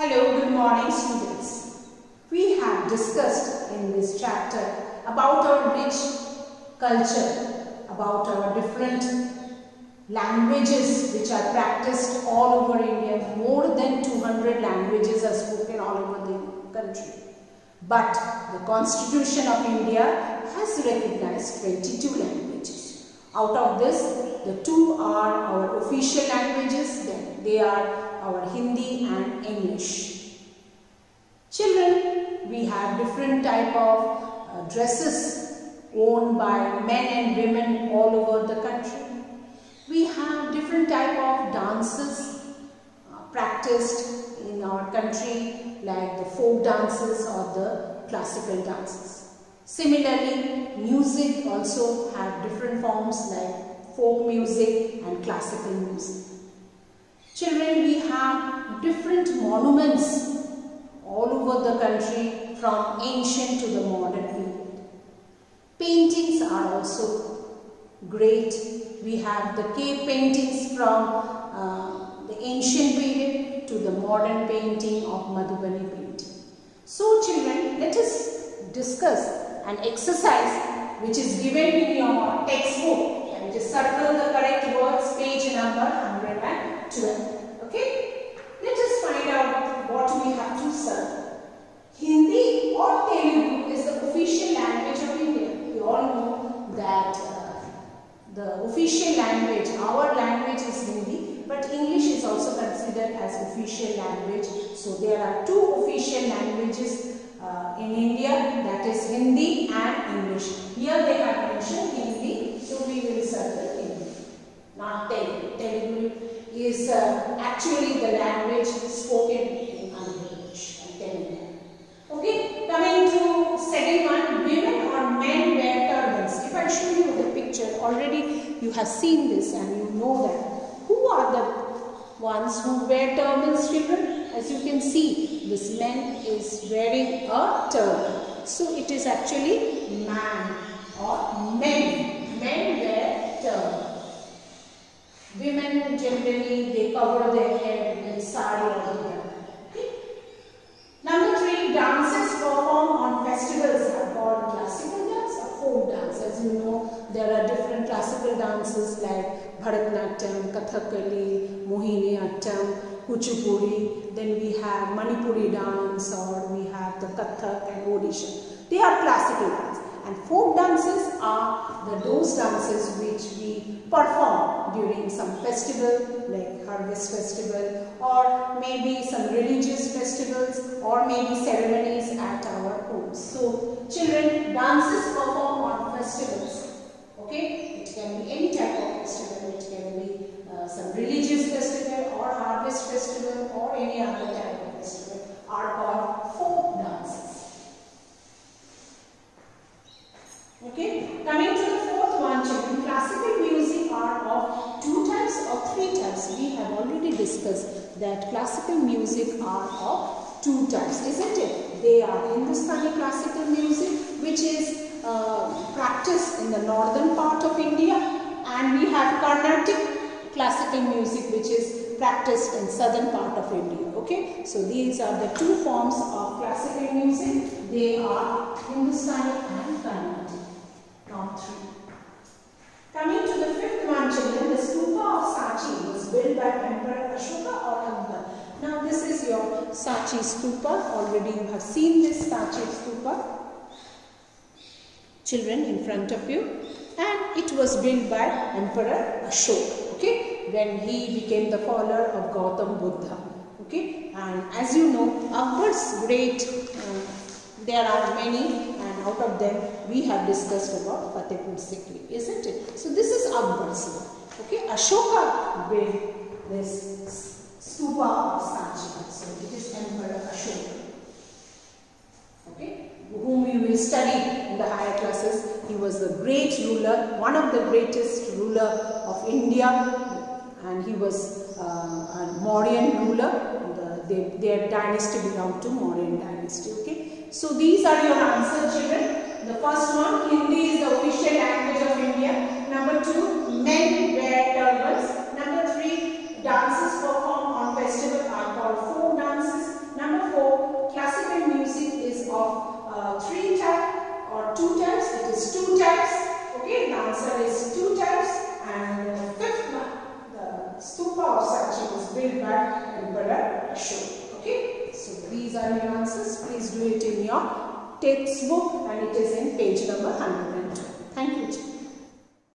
Hello, good morning students. We have discussed in this chapter about our rich culture, about our different languages which are practiced all over India. More than 200 languages are spoken all over the country. But the Constitution of India has recognized 22 languages. Out of this, the two are our official languages, they are our Hindi and English. Children, we have different type of uh, dresses worn by men and women all over the country. We have different type of dances uh, practiced in our country like the folk dances or the classical dances. Similarly, music also have different forms like folk music and classical music. Children, we have different monuments all over the country from ancient to the modern period. Paintings are also great. We have the cave paintings from uh, the ancient period to the modern painting of Madhubani painting. So children, let us discuss an exercise which is given in your textbook and just circle the correct words, page number 112. Okay? Let us find out what we have to serve. Hindi or Telugu is the official language of India. We all know that uh, the official language, our language is Hindi, but English is also considered as official language. So there are two official languages uh, in India that is Hindi and English. Here they have mentioned Hindi, so we will circle Hindi, not Telugu. Telugu is uh, actually the language spoken in English. Okay, coming to second one, women or men wear turbans. If I show you the picture, already you have seen this and you know that. Who are the ones who wear turbans, children? As you can see, this man is wearing a turban. So it is actually man or men. Men wear turban. Women generally they cover their head with sari or hijab. Okay. Number three, dances performed on festivals are called classical dance or folk dance. As you know, there are different classical dances like Bharatanatyam, Kathakali, Mohiniyattam, Kuchipudi. Then we have Manipuri dance or we have the Kathak and Odissi. They are classical dance. And folk dances are the those dances which we perform during some festival like harvest festival or maybe some religious festivals or maybe ceremonies at our homes. So children dances perform on festivals. Okay, it can be any type of festival. It can be uh, some religious festival or harvest or any other type of festival are called folk dances. Okay, coming to the fourth one, children, classical music are of two types or three types. We have already discussed that classical music are of two types, isn't it? They are Hindustani classical music, which is uh, practiced in the northern part of India, and we have Carnatic classical music, which is practiced in southern part of India. Okay, so these are the two forms of classical music. They are Hindustani and Carnatic. Not three. Coming to the fifth one, children, the stupa of Sanchi was built by Emperor Ashoka or. Now this is your Sanchi stupa. Already you have seen this Sanchi stupa. Children in front of you. And it was built by Emperor Ashoka. When he became the follower of Gautam Buddha. Okay. And as you know, Akbar's great, uh, there are many and out of them we have discussed about Fatehpur Sikri, isn't it? So this is Akbar's one. Okay, Ashoka built this stupa of Sanchi. So it is Emperor Ashoka. Okay, whom we will study in the higher classes. He was the great ruler, one of the greatest ruler of India, and he was uh, a Mauryan ruler. The, their dynasty belonged to Mauryan dynasty. Okay, so these are your answers, children. The first one, Hindi is the official language of India. Number two, men wear turbans. Number three, dances performed on festival are called folk dances. Number four, classical music is of uh, three types or two types. It is two types. Okay, the answer is two types and wheel back emperor show. Okay, so these are your answers. Please do it in your textbook and it is in page number 102. Thank you.